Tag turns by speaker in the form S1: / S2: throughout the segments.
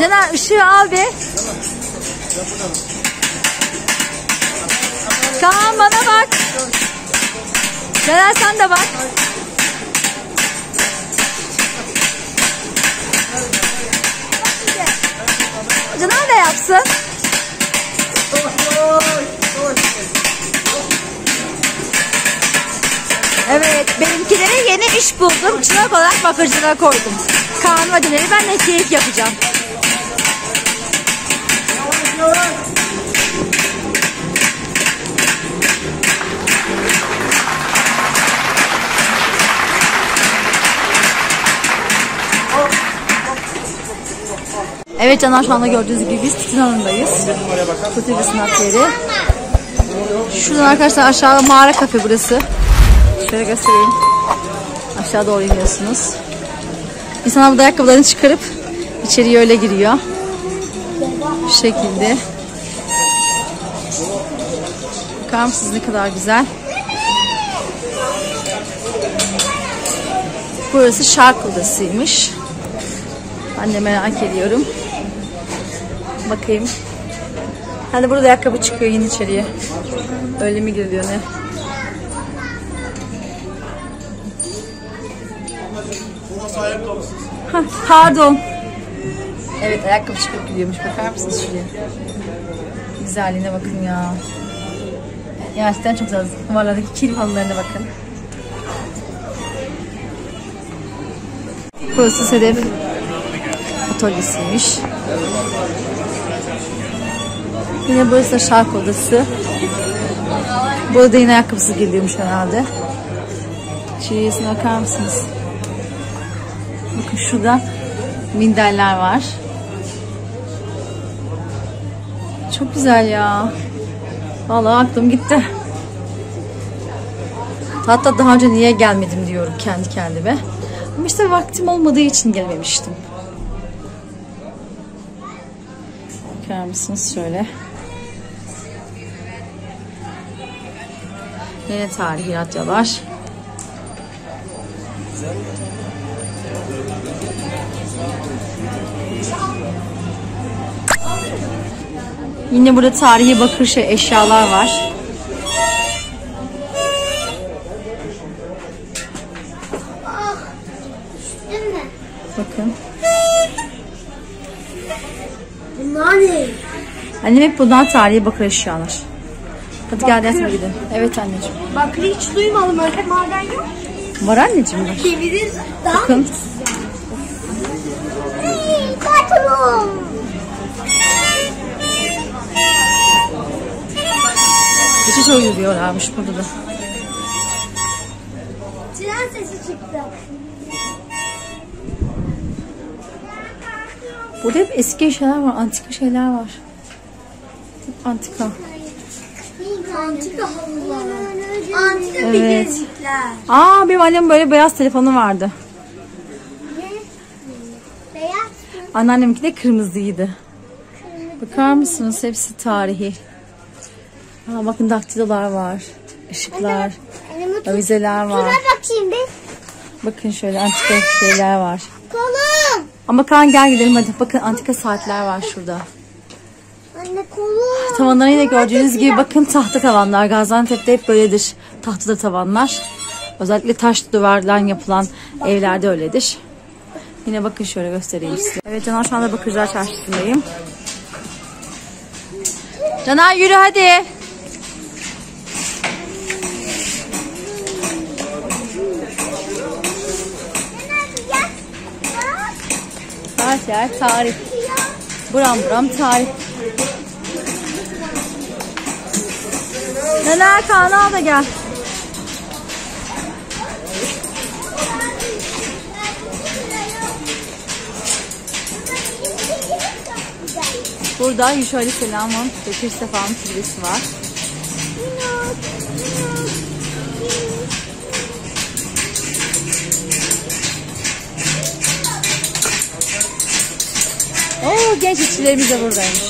S1: Caner ışığı al bir. Kaan bana bak. Caner sen de bak. Caner de yapsın. Evet, benimkilere yeni iş buldum. Çırak olarak bakıcılığa koydum. Kaan ve Caner'i ben de keyif yapacağım. Evet Canan şu anda gördüğünüz gibi biz Tütün Hanı'ndayız. Tütün Sanat Yeri. Şuradan arkadaşlar aşağıda mağara kafe burası. Şöyle göstereyim. Aşağı doğru iniyorsunuz. İnsanlar burada ayakkabılarını çıkarıp içeriye öyle giriyor. Şu şekilde. Bakar mısınız ne kadar güzel. Burası şark odasıymış. Ben de merak ediyorum. Bakayım. Hani burada ayakkabı çıkıyor yine içeriye. Öyle mi giriliyor ne? Hah, pardon. Evet ayakkabı çıkıp gidiyormuş. Bakar mısınız şuraya? Güzelliğine bakın ya. Gerçekten çok güzel. Duvarlardaki kil halılarına bakın. Burası Sedef atölyesiymiş. Yine burası da şark odası. Burada yine ayakkabısı geliyormuş herhalde. Şuraya bakar mısınız? Bakın şurada minderler var. Çok güzel ya. Vallahi aklım gitti. Hatta daha önce niye gelmedim diyorum kendi kendime. Ama işte vaktim olmadığı için gelmemiştim. Bakar mısınız şöyle. Yine tarihi radyolar. Yine burada tarihi bakır şey eşyalar var.
S2: Mi?
S1: Bakın.
S2: Bunlar ne?
S1: Annem hep bundan tarihi bakır eşyalar. Hadi gel yatma gidelim. Evet anneciğim.
S2: Bak hiç duymadım öyle maden yok.
S1: Var anneciğim bak.
S2: Çevirir daha
S1: Bakın.
S2: Hey, Kaçalım.
S1: Geçiş uyuyorlarmış burada da.
S2: Tren sesi çıktı.
S1: Burada hep eski şeyler var. Antika şeyler var. Hep antika.
S2: Antika halılar. Antika
S1: Evet.
S2: bilezikler.
S1: Aa benim annem böyle beyaz telefonu vardı.
S2: Beyaz.
S1: Anneanneminki de kırmızıydı. Bakar mısınız? Hepsi tarihi. Aa, bakın daktilolar var. Işıklar, avizeler
S2: Şuna
S1: var.
S2: bakayım bir.
S1: Bakın şöyle antika şeyler var.
S2: Kolum.
S1: Ama Kaan gel gidelim hadi. Bakın antika saatler var şurada.
S2: Anne kolum.
S1: Tavanları yine gördüğünüz gibi bakın tahta tavanlar. Gaziantep'te hep böyledir. Tahtada tavanlar. Özellikle taş duvardan yapılan evlerde öyledir. Yine bakın şöyle göstereyim size. Evet Caner şu anda Bakırcılar Çarşısı'ndayım. Caner yürü hadi. Her yer tarih. Buram buram tarih. Caner Kaan al da gel. Burada Yuşa Aleyhisselam'ın Bekir Sefa'nın türbesi var. Oo genç işçilerimiz de buradaymış.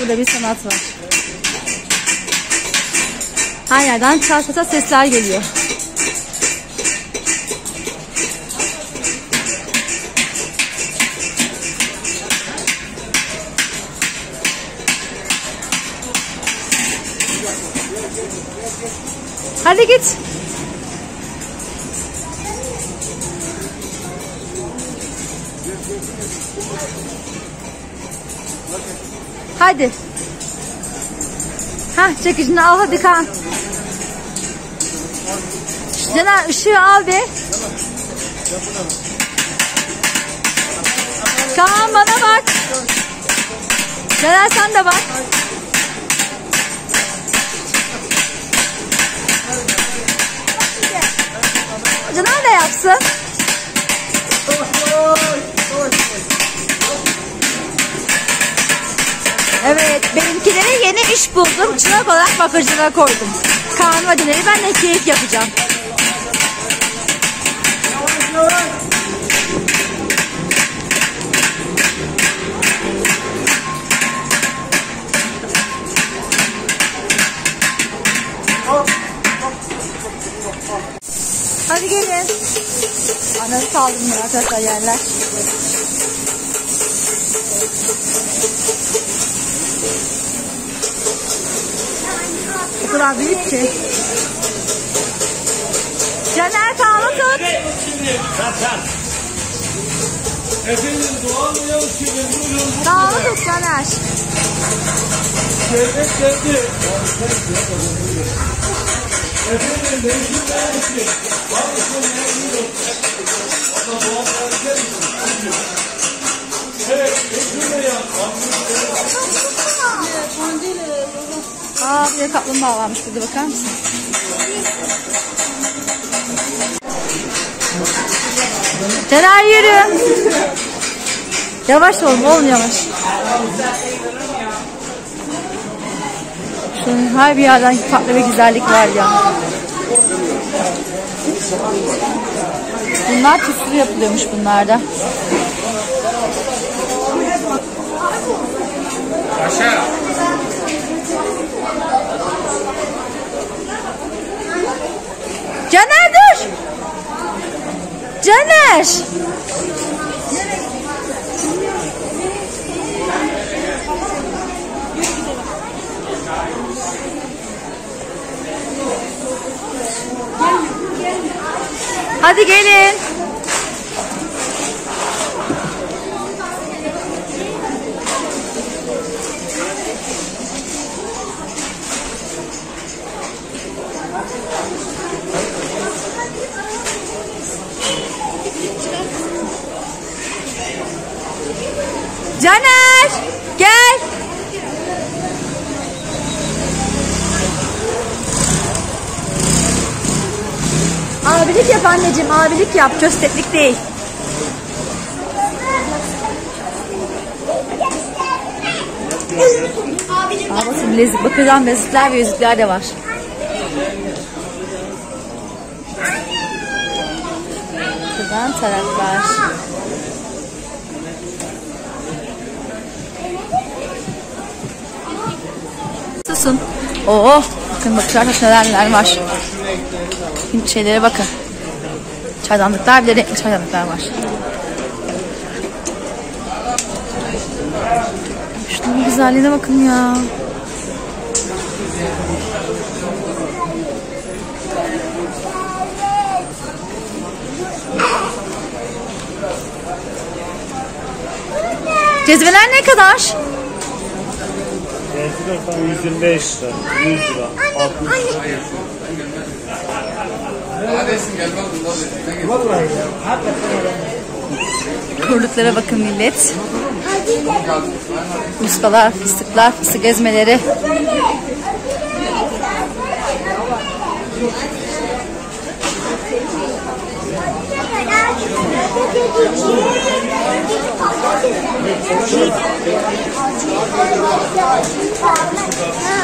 S1: Burada bir sanat var. Her yerden çarpıta sesler geliyor. Git. Hadi. Ha çekicini al hadi Kaan. Caner ışığı al be. Kaan bana bak. Caner sen de bak. Caner de yapsın. Evet, benimkileri yeni iş buldum. Çırak olarak bakıcılığa koydum. Kaan ve ben de keyif yapacağım. Hadi gelin. Anası saldırmıyor arkadaşlar yerler. O kadar büyük ki. Caner Kaan'ı tut.
S3: Efendim doğal mı yok ki? Buyurun.
S1: Tut Caner.
S3: Şerbet geldi. Efendim
S1: Aa bir de kaplumbağa varmış burada bakar mısın? Caner yürü. Yavaş olun oğlum yavaş. Şunun her bir yerden farklı bir güzellik var ya. Bunlar tütsülü yapılıyormuş bunlarda.
S3: Aşağı.
S1: Caner dur. Caner. Hadi gelin. Caner gel. Abilik yap anneciğim abilik yap kösteklik değil. Aa, bakın bilezik bakacağım bilezikler ve yüzükler de var. Şuradan taraklar. Susun. Oo, bakın bakın neler neler var. Şimdi şeylere bakın. Çaydanlıklar bir de renkli çaydanlıklar var. Şunun güzelliğine bakın ya. Cezveler ne kadar?
S3: 125 lira, 100 lira, 60 lira.
S1: Kurluklara bakın millet. Muskalar, fıstıklar, fıstık ezmeleri. 我们有一个卖水车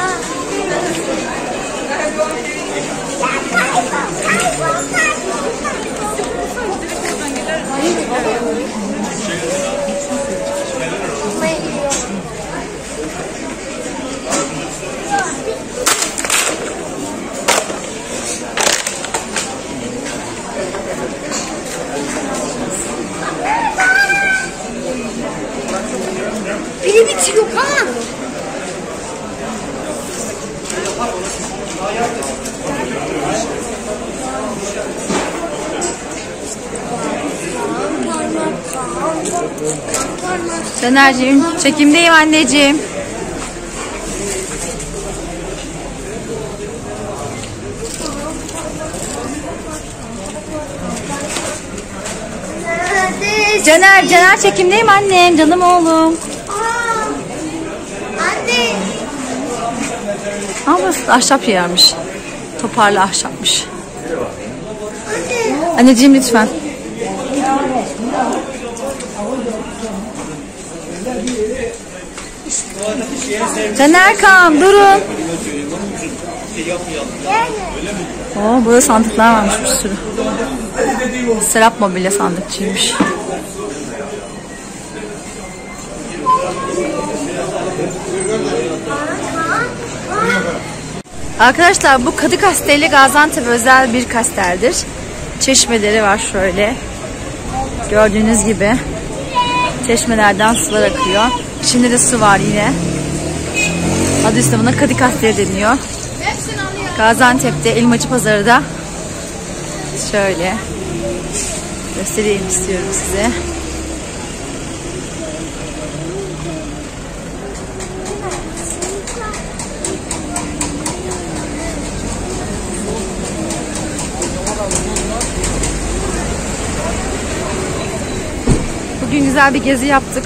S1: bitiyor kan. Caner'cim çekimdeyim anneciğim. Caner, Caner çekimdeyim annem, canım oğlum. Ama ahşap yermiş. Toparlı ahşapmış.
S2: Anne.
S1: Anneciğim lütfen. Caner Kaan durun. Oo, burada sandıklar varmış bir sürü. Serap mobilya sandıkçıymış. Arkadaşlar bu Kadı Kasteli Gaziantep özel bir kasteldir. Çeşmeleri var şöyle. Gördüğünüz gibi. Çeşmelerden sular akıyor. İçinde de su var yine. Adı üstüne buna Kadı Kasteli deniyor. Gaziantep'te Elmacı Pazarı da şöyle göstereyim istiyorum size. Bugün güzel bir gezi yaptık.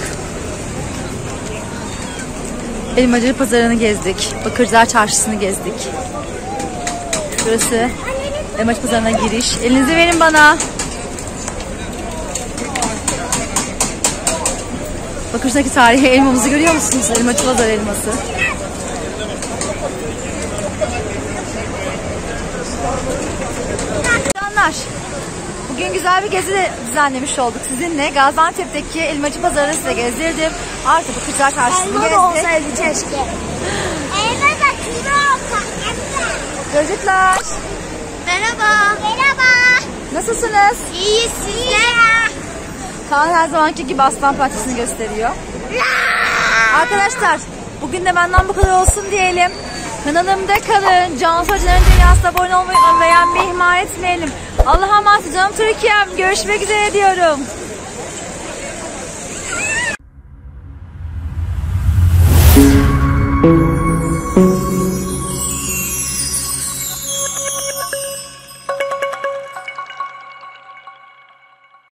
S1: Elmacı Pazarı'nı gezdik. Bakırcılar Çarşısı'nı gezdik. Şurası Elmacı Pazarı'na giriş. Elinizi verin bana. Bakırcı'daki tarihi elmamızı görüyor musunuz? Elmacı Pazarı elması. Canlar, bugün güzel bir gezi de düzenlemiş olduk sizinle. Gaziantep'teki Elmacı Pazarı'nı size gezdirdim. Artık Bakırcılar Çarşısı'nı
S2: Elma da
S1: gezdik.
S2: olsaydı keşke. Elma da kilo olsa.
S1: Çocuklar,
S2: Merhaba. Merhaba.
S1: nasılsınız?
S2: İyi sizler.
S1: Kaan her zamanki gibi aslan parçasını gösteriyor. Arkadaşlar bugün de benden bu kadar olsun diyelim. Kanalımda kalın. Cansu Hoca'nın dünyasına abone olmayı. Beğenmeyi ihmal etmeyelim. Allah'a emanet canım Türkiye'm. Görüşmek üzere diyorum.